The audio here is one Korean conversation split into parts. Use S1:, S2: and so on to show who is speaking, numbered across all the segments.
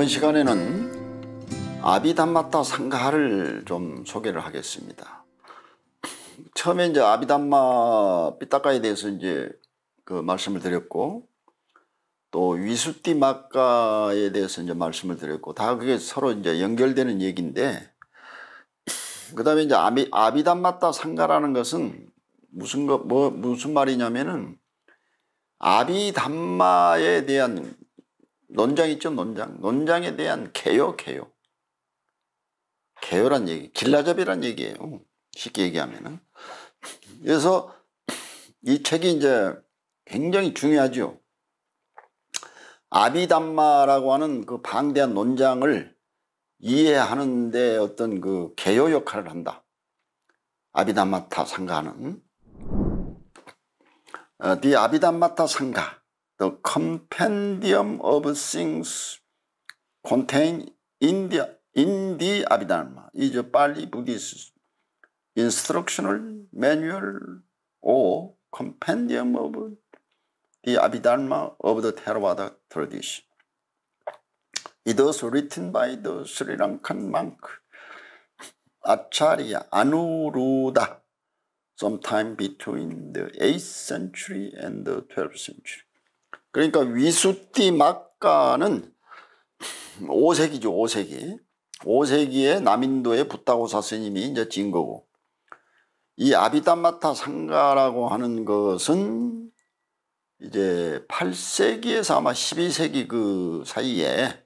S1: 자, 이번 시간에는 아비담마타 상가를 좀 소개를 하겠습니다. 처음에 이제 아비담마 삐따까에 대해서 이제 그 말씀을 드렸고 또 위수띠 막가에 대해서 이제 말씀을 드렸고 다 그게 서로 이제 연결되는 얘기인데 그 다음에 이제 아비, 아비담마타 상가라는 것은 무슨 거, 뭐, 무슨 말이냐면은 아비담마에 대한 논장 있죠, 논장. 논장에 대한 개요, 개요. 개요란 얘기, 길라잡이란 얘기예요. 쉽게 얘기하면은. 그래서 이 책이 이제 굉장히 중요하죠. 아비담마라고 하는 그 방대한 논장을 이해하는데 어떤 그 개요 역할을 한다. 아비담마타 상가는 어, The 아비담마타 상가 The Compendium of Things Contained in the, in the Abhidharma is a Pali Buddhist instructional manual or compendium of the Abhidharma of the Theravada tradition. It was written by the Sri Lankan monk Acharya Anuruddha sometime between the 8th century and the 12th century. 그러니까 위수띠 막가는 5세기죠, 5세기. 5세기에 남인도의 부타고사 스님이 이제 진 거고, 이 아비담마타 상가라고 하는 것은 이제 8세기에서 아마 12세기 그 사이에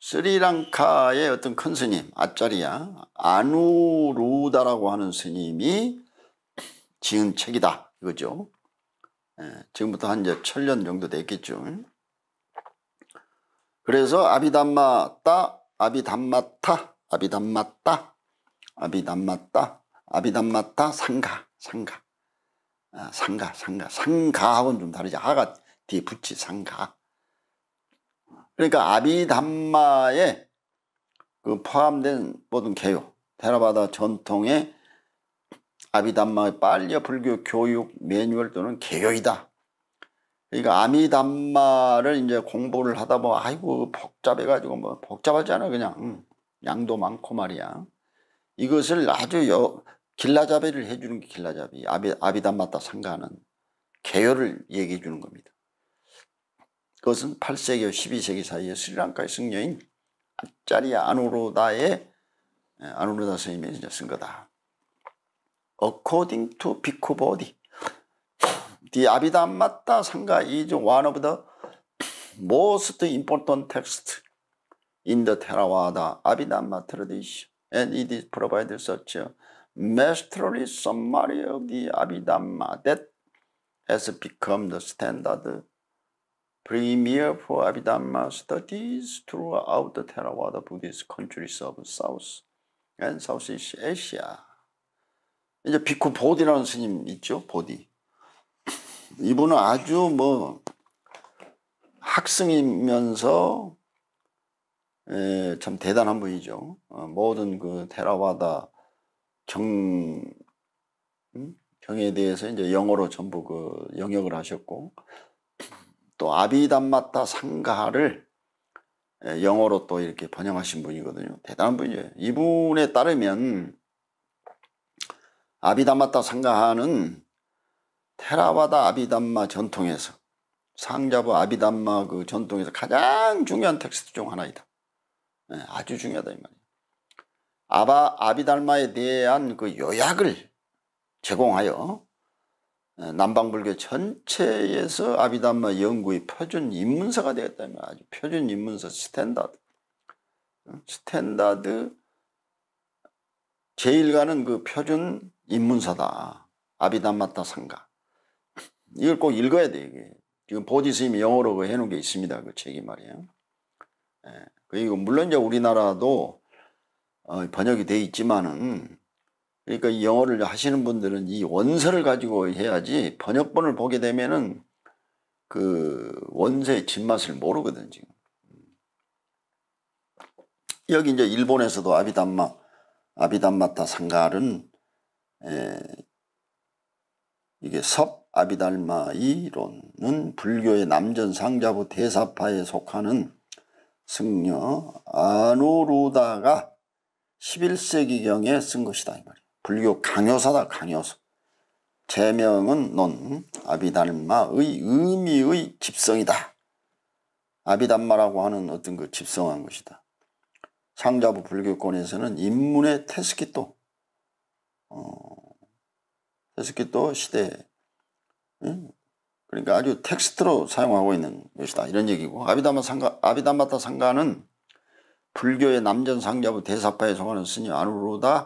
S1: 스리랑카의 어떤 큰 스님, 아짜리야, 아누루다라고 하는 스님이 지은 책이다. 이거죠. 예, 지금부터 한 이제 천년 정도 됐겠죠. 그래서 아비담마따, 아비담마타, 아비담마따, 아비담마따, 아비담마따 상가, 상가. 아, 상가, 상가. 상가하고는 좀 다르지. 하가 뒤에 붙이 상가. 그러니까 아비담마에 그 포함된 모든 개요, 테라바다 전통의 아비담마의 빨려 불교 교육 매뉴얼 또는 개요이다. 그러니까 아미담마를 이제 공부를 하다 보면 아이고 복잡해가지고 뭐 복잡하잖아 그냥 양도 많고 말이야. 이것을 아주 여, 길라잡이를 해주는 게 길라잡이 아비, 아비담마다 상가는 개요를 얘기해 주는 겁니다. 그것은 8세기와 12세기 사이에 스리랑카의 승려인 아짜리아 아누로다의 아누로다 스님이 이제 쓴 거다. According to Bhikkhu Bodhi. The Abhidhammatta Sangha is one of the most important texts in the Theravada Abhidhamma tradition, and it is provided such a masterly summary of the Abhidhamma that has become the standard premier for Abhidhamma studies throughout the Theravada Buddhist countries of South and Southeast Asia. 이제 비쿠 보디라는 스님 있죠, 보디. 이분은 아주 뭐 학생이면서 에, 참 대단한 분이죠. 어, 모든 그 테라와다 경 음? 경에 대해서 이제 영어로 전부 그 영역을 하셨고 또 아비담마타 상가를 영어로 또 이렇게 번역하신 분이거든요. 대단한 분이에요. 이분에 따르면 아비담마타 상가하는 테라바다 아비담마 전통에서 상좌부 아비담마 그 전통에서 가장 중요한 텍스트 중 하나이다. 네, 아주 중요하다 이 말이에요. 아바 아비달마에 대한 그 요약을 제공하여 남방불교 전체에서 아비담마 연구의 표준 입문서가 되었다면 아주 표준 입문서 standard standard 제1가는 그 표준 입문서다. 아비담마타 상가. 이걸 꼭 읽어야 돼, 이게. 지금 보디 스님이 영어로 그 해놓은 게 있습니다. 그 책이 말이에요. 예. 그리고 물론 이제 우리나라도 어, 번역이 돼 있지만은 그러니까 이 영어를 하시는 분들은 이 원서를 가지고 해야지 번역본을 보게 되면은 그 원서의 진맛을 모르거든, 지금. 여기 이제 일본에서도 아비담마, 아비담마타 상가는 에, 이게 섭 아비달마 이론은 불교의 남전 상자부 대사파에 속하는 승려 아누루다가 11세기경에 쓴 것이다 이 말이에요. 불교 강요사다 강요사. 제명은 논 아비달마의 의미의 집성이다. 아비담마라고 하는 어떤 그 집성한 것이다. 상자부 불교권에서는 인문의 테스키토 어, 테스키토 시대 응? 그러니까 아주 텍스트로 사용하고 있는 것이다 이런 얘기고 아비담마 상가 아비담마타 상가는 불교의 남전 상자부 대사파에 속하는 스님 아누르다에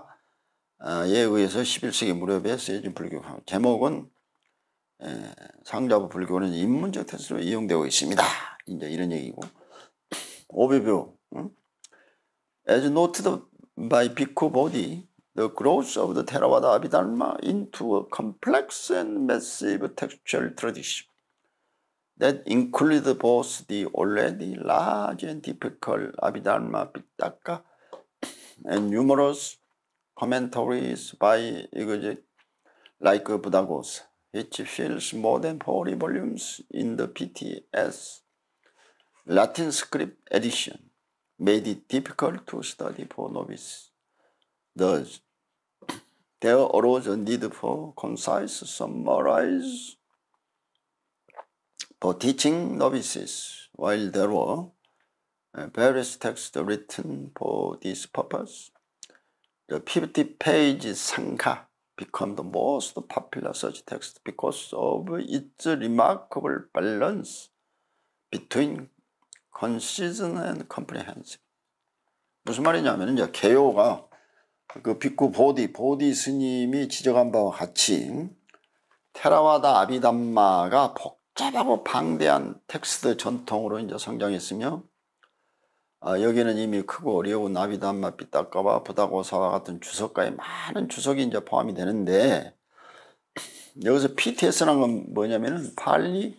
S1: 의해서 11세기 무렵에 쓰여진 불교 제목은 상자부 불교는 인문적 테스트로 이용되고 있습니다. 이제 이런 얘기고 오비뷰 응? As noted by Bhikkhu Bodhi, the growth of the Theravada Abhidharma into a complex and massive textual tradition that included both the already large and difficult Abhidharma Pitaka and numerous commentaries by like Buddhaghosa, which fills more than 40 volumes in the PTS Latin script edition made it difficult to study for novices. Thus, there arose a need for concise summarize for teaching novices, while there were various texts written for this purpose. The 50-page Sangha became the most popular such text because of its remarkable balance between concise and comprehensive. 무슨 말이냐면 이제 개요가 그 비쿠 보디 보디 스님이 지적한 바와 같이 테라와다 아비담마가 복잡하고 방대한 텍스트 전통으로 이제 성장했으며 아, 여기는 이미 크고 어려운 아비담마 삐딱가와 부다고사와 같은 주석가의 많은 주석이 이제 포함이 되는데 여기서 PTS라는 건 뭐냐면은 팔리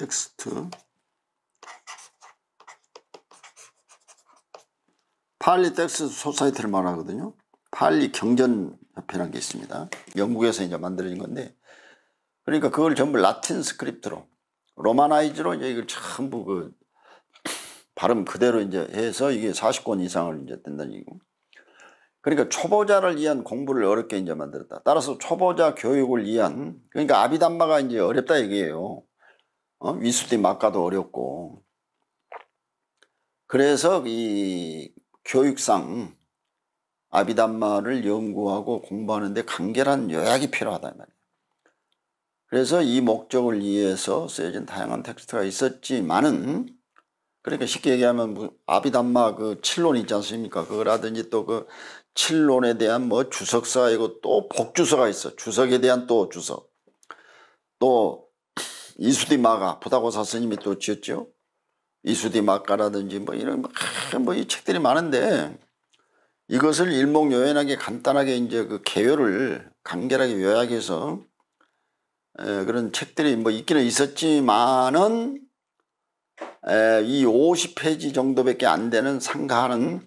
S1: 텍스트 Pali Text Society를 말하거든요. 팔리 경전협회라는 게 있습니다. 영국에서 이제 만들어진 건데 그러니까 그걸 전부 Latin script로 romanize로 이제 이걸 전부 그 발음 그대로 이제 해서 이게 40권 이상을 이제 된다는 얘기고 그러니까 초보자를 위한 공부를 어렵게 이제 만들었다. 따라서 초보자 교육을 위한 그러니까 아비담마가 이제 어렵다 얘기예요. 어? 위수디 막가도 어렵고 그래서 이 교육상 아비담마를 연구하고 공부하는데 간결한 요약이 필요하다 말이에요. 그래서 이 목적을 위해서 쓰여진 다양한 텍스트가 있었지만은 그러니까 쉽게 얘기하면 아비담마 그 칠론 있지 않습니까? 그거라든지 또 그 칠론에 대한 뭐 주석사가 있고 또 복주서가 있어. 주석에 대한 또 주석. 또 이수디 마가 부다고 사 스님이 또 지었죠. 이수디 마가라든지 뭐 이런 뭐이 책들이 많은데 이것을 일목요연하게 간단하게 이제 그 개요를 간결하게 요약해서 에, 그런 책들이 뭐 있기는 있었지만은 에, 이 50페이지 정도밖에 안 되는 상가하는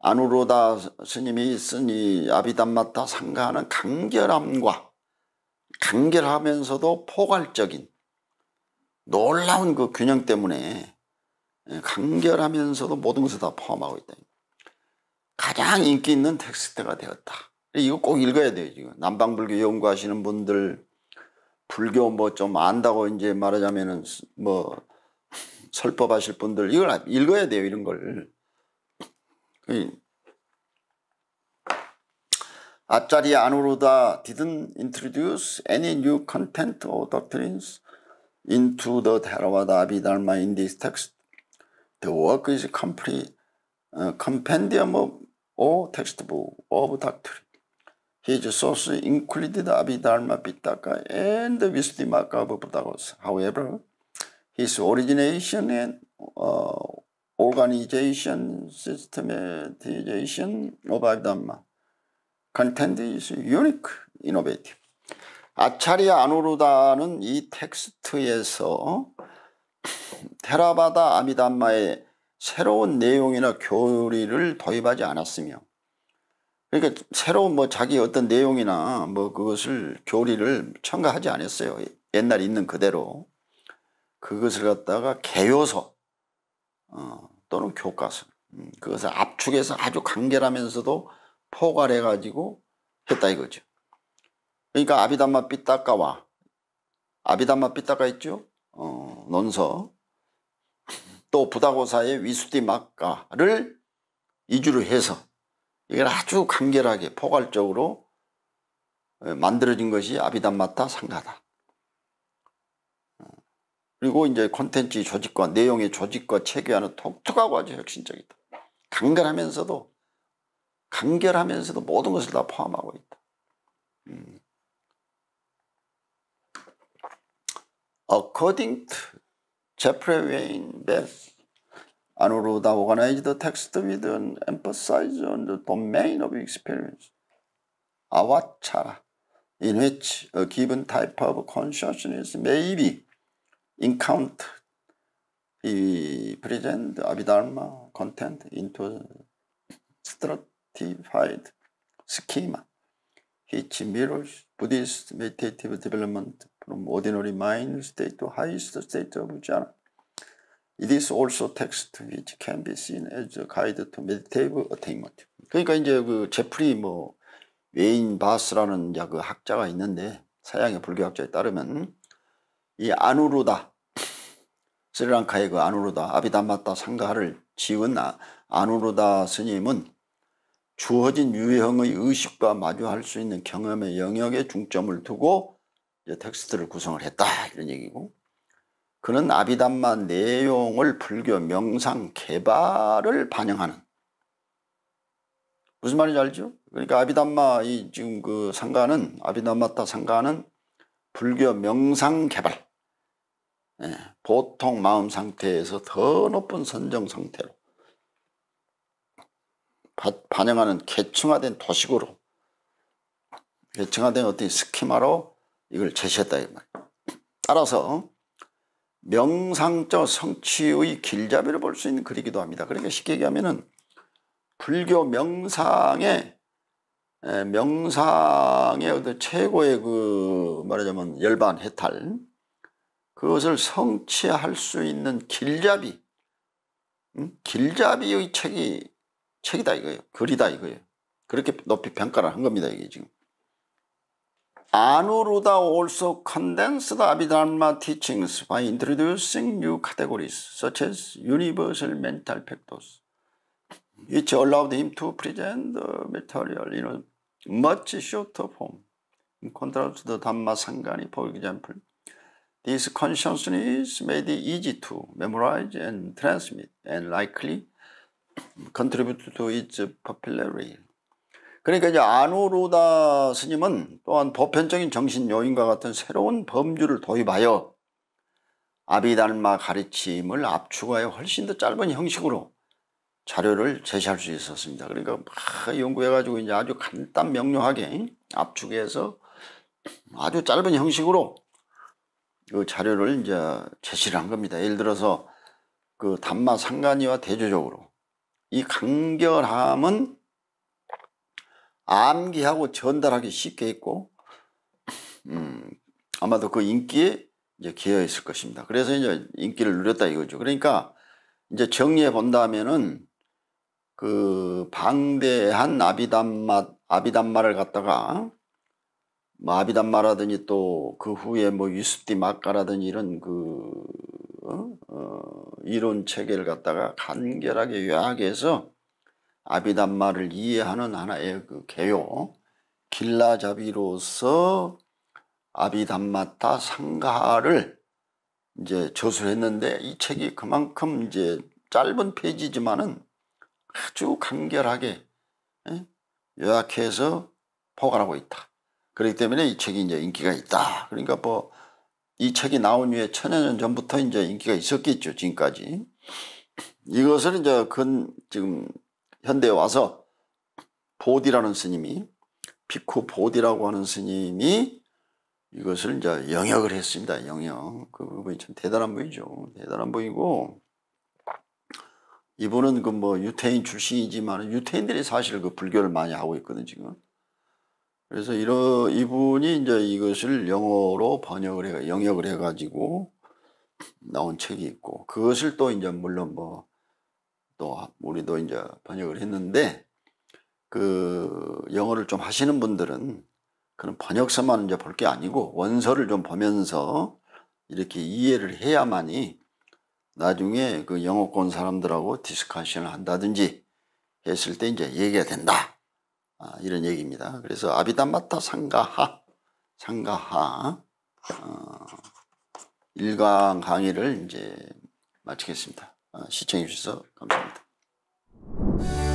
S1: 아누로다 스님이 쓴 이 아비담마타 상가하는 간결함과 간결하면서도 포괄적인 놀라운 그 균형 때문에 간결하면서도 모든 것을 다 포함하고 있다. 가장 인기 있는 텍스트가 되었다. 이거 꼭 읽어야 돼요. 지금 남방불교 연구하시는 분들 불교 뭐 좀 안다고 이제 말하자면은 뭐 설법하실 분들 이걸 읽어야 돼요. 이런 걸. Acharya Anuruddha didn't introduce any new content or doctrines into the Theravada Abhidharma in this text. The work is complete uh, compendium of or textbook of doctrine. His source included Abhidharma Pitaka and Visuddhimagga of Buddhaghosa. However, his origination and uh, organization, systematization of Abhidharma content is unique, innovative. 아차리아 아누르다는 이 텍스트에서 테라바다 아미담마의 새로운 내용이나 교리를 도입하지 않았으며 그러니까 새로운 뭐 자기 어떤 내용이나 뭐 그것을 교리를 첨가하지 않았어요. 옛날 있는 그대로. 그것을 갖다가 개요서 어, 또는 교과서 음, 그것을 압축해서 아주 간결하면서도 포괄해 가지고 했다 이거죠. 그러니까 아비담마 삐따까와 아비담마 삐따까 있죠. 어, 논서 또 부다고사의 위수디 막가를 이주로 해서 이걸 아주 간결하게 포괄적으로 만들어진 것이 아비담마타 상가다. 그리고 이제 콘텐츠 조직과 내용의 조직과 체계화는 독특하고 아주 혁신적이다. 간결하면서도 간결하면서도 모든 것을 다 포함하고 있다. 음. According to Jeffrey Wayne Beth, Anuruddha organized the text with an emphasis on the domain of experience, avachara, in which a given type of consciousness may be encountered. He presents Abhidharma content into stratified schema, which mirrors Buddhist meditative development from ordinary mind state to highest state of jhana. It is also text which can be seen as a guide to meditative attainment. 그러니까 이제 그 제프리 뭐 웨인 바스라는 그 학자가 있는데 서양의 불교학자에 따르면 이 아누루다 스리랑카의 그 아누루다 아비담마타 상가를 지은 아, 아누루다 스님은 주어진 유형의 의식과 마주할 수 있는 경험의 영역에 중점을 두고 텍스트를 구성을 했다 이런 얘기고. 그는 아비담마 내용을 불교 명상 개발을 반영하는. 무슨 말인지 알죠? 그러니까 아비담마 이 지금 그 상가는 아비담마타 상가는 불교 명상 개발. 예, 보통 마음 상태에서 더 높은 선정 상태로. 바, 반영하는 계층화된 도식으로 계층화된 어떤 스키마로 이걸 제시했다 이 말이에요. 따라서 명상적 성취의 길잡이를 볼 수 있는 글이기도 합니다. 그러니까 쉽게 얘기하면은 불교 명상의 명상의 어떤 최고의 그 말하자면 열반 해탈 그것을 성취할 수 있는 길잡이, 응? 길잡이의 책이, 책이다 이거예요. 글이다 이거예요. 그렇게 높이 평가를 한 겁니다, 이게 지금. Anuruddha also condensed Abhidharma teachings by introducing new categories such as universal mental factors, which allowed him to present the material in a much shorter form. In contrast to the Dhamma Sangani, for example, This consciousness made it easy to memorize and transmit and likely contribute to its popularity. 그러니까 이제 아누루다 스님은 또한 보편적인 정신 요인과 같은 새로운 범주를 도입하여 아비달마 가르침을 압축하여 훨씬 더 짧은 형식으로 자료를 제시할 수 있었습니다. 그러니까 막 연구해가지고 이제 아주 간단 명료하게 압축해서 아주 짧은 형식으로 그 자료를 이제 제시를 한 겁니다. 예를 들어서 그 단마 상간이와 대조적으로 이 간결함은 암기하고 전달하기 쉽게 했고 음, 아마도 그 인기에 이제 기여했을 것입니다. 그래서 이제 인기를 누렸다 이거죠. 그러니까 이제 정리해 본다면은 그 방대한 아비담마 아비담마를 갖다가 뭐 아비담마라든지 또 그 후에 뭐 유스티 마카라든지 이런 그 어? 어, 이론 체계를 갖다가 간결하게 요약해서 아비담마를 이해하는 하나의 그 개요 길라잡이로서 아비담마타 상가를 이제 저술했는데 이 책이 그만큼 이제 짧은 페이지지만은 아주 간결하게 예? 요약해서 포괄하고 있다. 그렇기 때문에 이 책이 이제 인기가 있다. 그러니까 뭐 이 책이 나온 후에 천여 년 전부터 이제 인기가 있었겠죠. 지금까지. 이것을 이제 근 지금 현대에 와서 보디라는 스님이 피쿠 보디라고 하는 스님이 이것을 이제 영역을 했습니다. 영역. 그 부분이 참 대단한 분이죠. 대단한 분이고 이분은 그 뭐 유태인 출신이지만 유태인들이 사실 그 불교를 많이 하고 있거든 지금. 그래서 이러 이분이 이제 이것을 영어로 번역을 해 영역을 해가지고 나온 책이 있고 그것을 또 이제 물론 뭐 또 우리도 이제 번역을 했는데 그 영어를 좀 하시는 분들은 그런 번역서만 이제 볼 게 아니고 원서를 좀 보면서 이렇게 이해를 해야만이 나중에 그 영어권 사람들하고 discussion을 한다든지 했을 때 이제 얘기가 된다. 아, 이런 얘기입니다. 그래서 아비담마타 상가하 상가하 어, 일강 강의를 이제 마치겠습니다. 아, 시청해 주셔서 감사합니다.